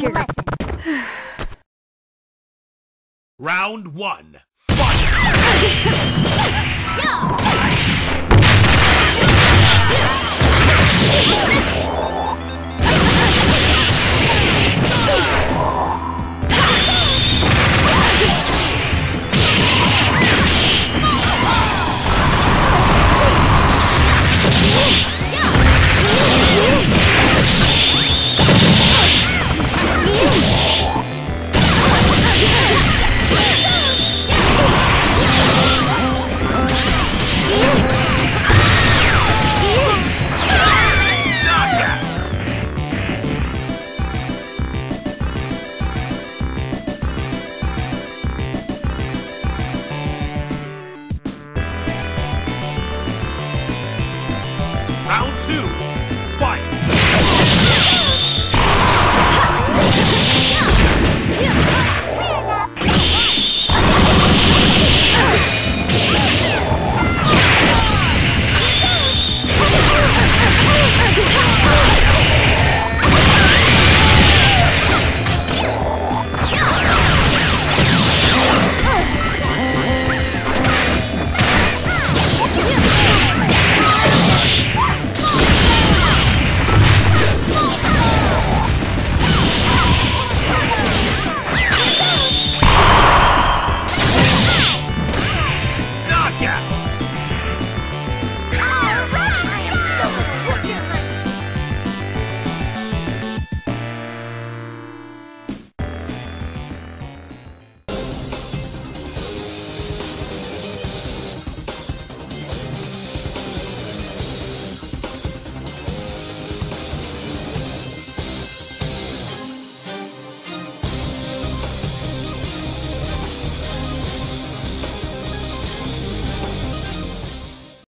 sugar. Round one. Fight! two.